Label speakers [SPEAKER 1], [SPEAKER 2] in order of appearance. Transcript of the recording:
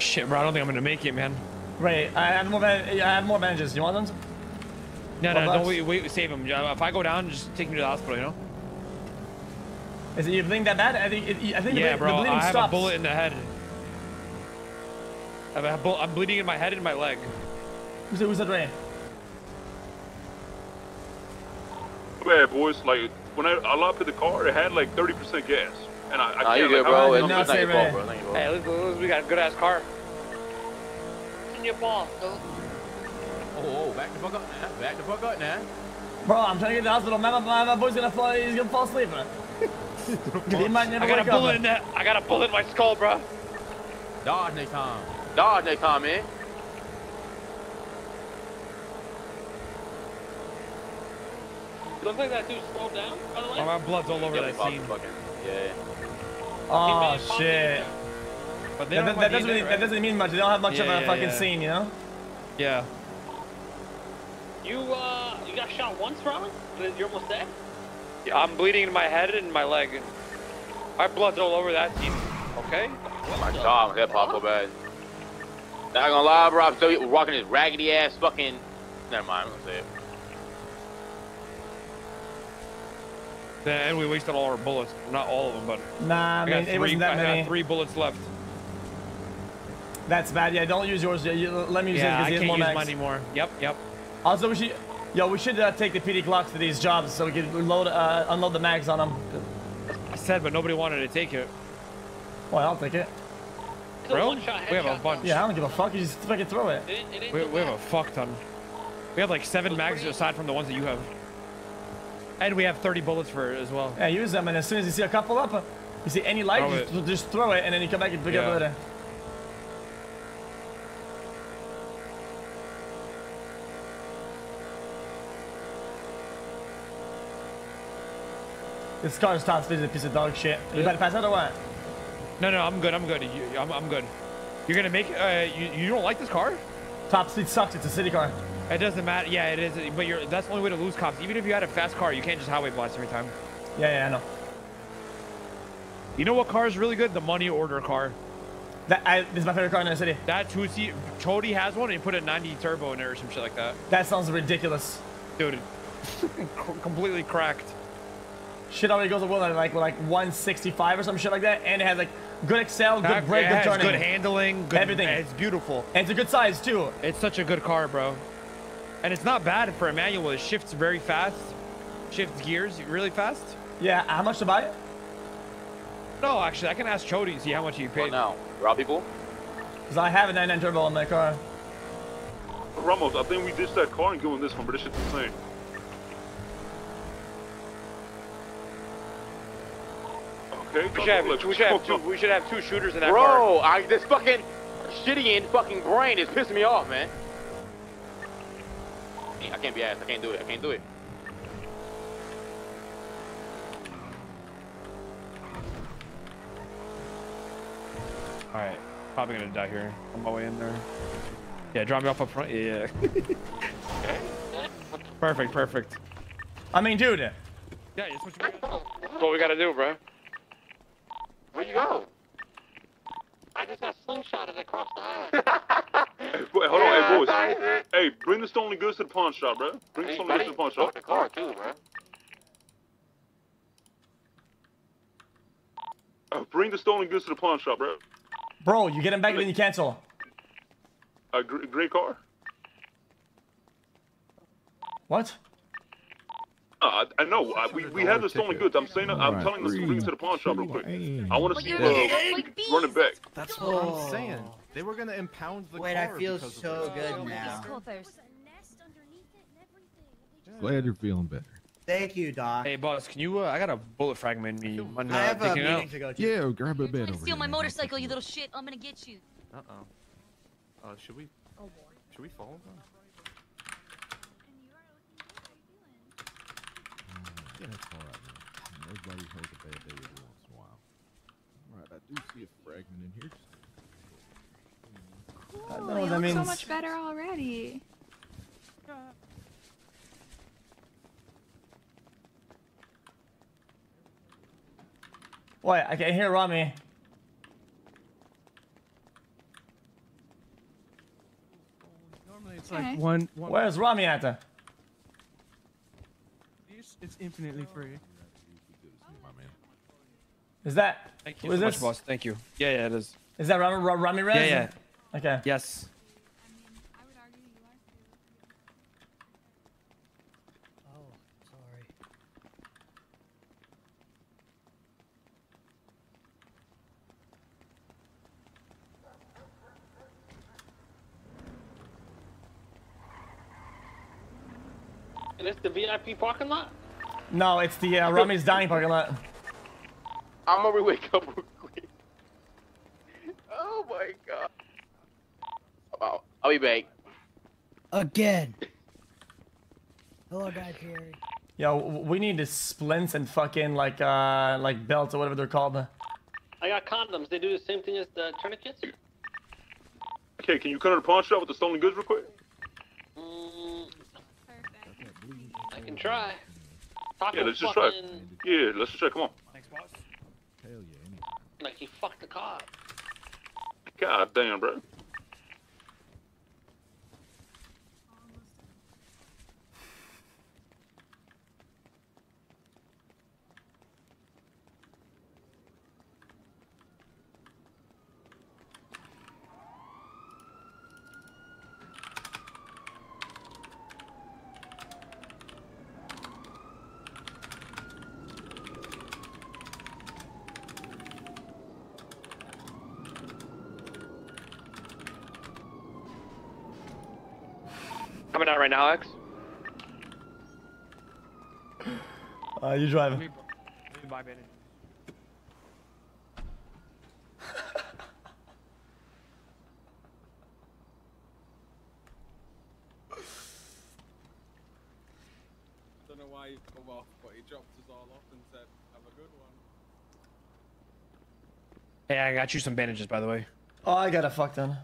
[SPEAKER 1] Shit, bro. I don't think I'm gonna make it, man.
[SPEAKER 2] Right, I have more. I have more bandages. You want them?
[SPEAKER 1] No,
[SPEAKER 2] What
[SPEAKER 1] no,
[SPEAKER 2] bucks?
[SPEAKER 1] don't wait, wait, save him. Uh, If I go down, just take me to the hospital, you know?
[SPEAKER 2] Is it you bleeding that bad? I think. It, I think the,
[SPEAKER 1] Yeah,
[SPEAKER 2] ble-
[SPEAKER 1] bro.
[SPEAKER 2] the bleeding
[SPEAKER 1] I have
[SPEAKER 2] stops.
[SPEAKER 1] a bullet in the head. I have a bull- I'm bleeding in my head and my leg.
[SPEAKER 2] Who's, who's that Ray?
[SPEAKER 3] bad, boys. Like when I, I locked the car, it had like 30% gas, and I, I
[SPEAKER 4] Nah,
[SPEAKER 3] can't.
[SPEAKER 4] you good,
[SPEAKER 3] like,
[SPEAKER 4] bro.
[SPEAKER 3] I,
[SPEAKER 4] It's,
[SPEAKER 2] not
[SPEAKER 4] it's not your fault, bro. It's not your.
[SPEAKER 1] Hey, let's, let's, we got a good ass car.
[SPEAKER 5] in your ball, dude.
[SPEAKER 6] Oh, oh, back the fuck up now. Back the fuck up now.
[SPEAKER 2] Bro, I'm trying to get to the hospital. Man, my, my, my boy's gonna fall. He's gonna fall asleep. Bro. he might never
[SPEAKER 1] I got a bullet
[SPEAKER 2] up.
[SPEAKER 1] in that. I got a bullet in my skull, bro.
[SPEAKER 6] Dodge next time.
[SPEAKER 4] Dodge next time, man.
[SPEAKER 5] Looks like that dude slowed down, by the way.
[SPEAKER 1] Oh, my blood's all over
[SPEAKER 4] Yeah,
[SPEAKER 1] that scene.
[SPEAKER 4] fucking, yeah.
[SPEAKER 2] Oh shit.
[SPEAKER 1] But they
[SPEAKER 2] That, that, that doesn't really,
[SPEAKER 1] DNA,
[SPEAKER 2] that doesn't mean much. They don't have much
[SPEAKER 1] Yeah,
[SPEAKER 2] of a
[SPEAKER 1] yeah,
[SPEAKER 2] fucking
[SPEAKER 1] yeah.
[SPEAKER 2] scene, you know?
[SPEAKER 1] Yeah.
[SPEAKER 5] You uh, you got shot once, Robin? You're almost dead.
[SPEAKER 1] yeah. I'm bleeding in my head and my leg. My blood's all over that scene. Okay?
[SPEAKER 4] My God, my head popped so bad. Not gonna lie, bro. I'm still rocking this raggedy ass fucking. Never mind. I'm gonna say it.
[SPEAKER 1] And we wasted all our bullets. Not all of them, but
[SPEAKER 2] Nah, I
[SPEAKER 1] I
[SPEAKER 2] mean,
[SPEAKER 1] got
[SPEAKER 2] it
[SPEAKER 1] three.
[SPEAKER 2] wasn't that
[SPEAKER 1] I
[SPEAKER 2] many.
[SPEAKER 1] got three bullets left.
[SPEAKER 2] That's bad. Yeah, don't use yours. Yeah, you, let me use
[SPEAKER 1] Yeah,
[SPEAKER 2] his
[SPEAKER 1] I
[SPEAKER 2] because he
[SPEAKER 1] can't
[SPEAKER 2] more
[SPEAKER 1] use
[SPEAKER 2] mags.
[SPEAKER 1] mine anymore. Yep, yep.
[SPEAKER 2] Also, we should, yo, we should uh, take the PD clocks to these jobs so we can load, uh, unload the mags on them.
[SPEAKER 1] I said, but nobody wanted to take it.
[SPEAKER 2] Well, I'll take it.
[SPEAKER 1] Bro, we have a bunch.
[SPEAKER 2] Yeah, I don't give a fuck. You just fucking throw it.
[SPEAKER 5] It, it
[SPEAKER 1] We, we have a fuck ton. We have like seven mags
[SPEAKER 5] pretty-
[SPEAKER 1] aside from the ones that you have. And we have 30 bullets for it as well.
[SPEAKER 2] Yeah, use them, and as soon as you see a couple up, uh, you see any light,
[SPEAKER 1] Throw
[SPEAKER 2] just, just throw it, and then you come back and pick
[SPEAKER 1] Yeah.
[SPEAKER 2] up later. This car's top speed is a piece of dog shit. You better pass out or what?
[SPEAKER 1] No, no, I'm good. I'm good. You, I'm, I'm good. You're gonna make. Uh, you, you don't like this car?
[SPEAKER 2] Top speed sucks. It's a city car.
[SPEAKER 1] It doesn't matter. Yeah, it is. But you're. That's the only way to lose cops. Even if you had a fast car, you can't just highway blast every time.
[SPEAKER 2] Yeah, yeah, I know.
[SPEAKER 1] You know what car is really good? The money order car.
[SPEAKER 2] That I, this is my favorite car in the city.
[SPEAKER 1] That two seat. Chody has one, and he put a 90 turbo in it or some shit like that.
[SPEAKER 2] That sounds ridiculous.
[SPEAKER 1] Dude, completely cracked.
[SPEAKER 2] Shit already goes to wheel at like like 165 or some shit like that, and it has like good excel, good brake, good turning,
[SPEAKER 1] good handling, good,
[SPEAKER 2] Everything.
[SPEAKER 1] It's beautiful.
[SPEAKER 2] and it's a good size too.
[SPEAKER 1] It's such a good car, bro. And it's not bad for a manual. It shifts very fast. Shifts gears really fast.
[SPEAKER 2] Yeah, how much to buy it?
[SPEAKER 1] No, actually, I can ask Chody and see how much he
[SPEAKER 4] What
[SPEAKER 1] paid.
[SPEAKER 4] now? Rob people?
[SPEAKER 2] Because I have a 99 turbo on my car.
[SPEAKER 3] Ramos, I think we ditched that car and going this one, but this shit's insane. Okay.
[SPEAKER 1] We should have,
[SPEAKER 3] look,
[SPEAKER 1] we should have two. We should have two shooters in that car.
[SPEAKER 4] Bro, this fucking shitty in fucking brain is pissing me off, man. I can't be asked. I can't do it. I can't do it.
[SPEAKER 1] All right, probably gonna die here on my way in there. Yeah, drop me off up front. Yeah. yeah. perfect, perfect.
[SPEAKER 2] I mean, dude,
[SPEAKER 1] Yeah, that's what, you, that's what we gotta do, bro.
[SPEAKER 5] Where'd you go? I just got slingshotted across the highway.
[SPEAKER 3] Hey, wait, hold on, hey boys. Hey, bring the stolen goods to the pawn shop, bro. Bring the stolen goods to the pawn shop.
[SPEAKER 5] the car too, bro.
[SPEAKER 3] Uh, bring the stolen goods to the pawn shop, bro.
[SPEAKER 2] bro, you get them back and then you cancel.
[SPEAKER 3] A gr- great car.
[SPEAKER 2] What?
[SPEAKER 3] Uh, I, I know. I, we, we have the stolen goods. I'm saying. I'm telling them to bring it to the pawn shop real quick. I want to see
[SPEAKER 7] you're
[SPEAKER 3] uh,
[SPEAKER 7] like bees.
[SPEAKER 3] run it back.
[SPEAKER 6] That's what I'm saying. They were gonna impound the
[SPEAKER 8] Wait,
[SPEAKER 6] car.
[SPEAKER 8] I feel so good now.
[SPEAKER 9] Glad you're feeling better.
[SPEAKER 8] Thank you, Doc.
[SPEAKER 1] Hey, boss, can you? Uh, I got a bullet fragment in me. Mind, uh,
[SPEAKER 8] I have a
[SPEAKER 1] taking it
[SPEAKER 8] meeting
[SPEAKER 1] out?
[SPEAKER 8] to go to.
[SPEAKER 9] Yeah, grab a bed
[SPEAKER 7] Trying
[SPEAKER 9] over
[SPEAKER 7] to steal my
[SPEAKER 9] man.
[SPEAKER 7] motorcycle, you little shit. I'm gonna get you.
[SPEAKER 6] Uh oh. Uh, should we?
[SPEAKER 7] Oh boy.
[SPEAKER 6] Should we follow them?
[SPEAKER 9] Yeah, that's all right, man. Everybody has a bad day every once in a while. All right, I do see a fragment in here.
[SPEAKER 2] I
[SPEAKER 10] Cool,
[SPEAKER 2] know
[SPEAKER 10] you
[SPEAKER 2] what that
[SPEAKER 10] look so much better already.
[SPEAKER 2] Wait, I can't hear Ramee.
[SPEAKER 9] Normally it's like one. one
[SPEAKER 2] Where's Ramee at? Then?
[SPEAKER 9] It's, it's infinitely free.
[SPEAKER 2] Is that?
[SPEAKER 1] Thank
[SPEAKER 2] who
[SPEAKER 1] you
[SPEAKER 2] is
[SPEAKER 1] so
[SPEAKER 2] this?
[SPEAKER 1] much, boss. Thank you. Yeah, yeah, it is.
[SPEAKER 2] Is that Ramee, Ra- Ramirez?
[SPEAKER 1] Yeah, yeah.
[SPEAKER 2] Okay.
[SPEAKER 1] Yes.
[SPEAKER 8] Oh, sorry.
[SPEAKER 5] And it's the VIP parking lot?
[SPEAKER 2] No, it's the uh, Ramee's dining parking lot.
[SPEAKER 4] I'm gonna wake up real quick. Oh my god. Wow. I'll be back.
[SPEAKER 8] Again. Hello, Guy Fieri.
[SPEAKER 2] Yo, we need the splints and fucking like uh like belts or whatever they're called.
[SPEAKER 5] I got condoms. They do the same thing as the tourniquets?
[SPEAKER 3] Okay, can you cut to the pawn shop with the stolen goods real quick?
[SPEAKER 5] Mm, I can try. Taco
[SPEAKER 3] Yeah, let's just try.
[SPEAKER 5] fucking,
[SPEAKER 3] Yeah, let's just try. Come on.
[SPEAKER 1] Thanks, boss.
[SPEAKER 11] Hell yeah.
[SPEAKER 5] Like he fucked the car.
[SPEAKER 3] God damn, bro.
[SPEAKER 5] Coming out right now, Alex.
[SPEAKER 2] Uh, you driving?
[SPEAKER 1] Let me, let me buy.
[SPEAKER 11] Don't know why he come off, but he dropped us all off and said, "Have a good one."
[SPEAKER 1] Hey, I got you some bandages, by the way.
[SPEAKER 2] Oh, I got a fuck ton.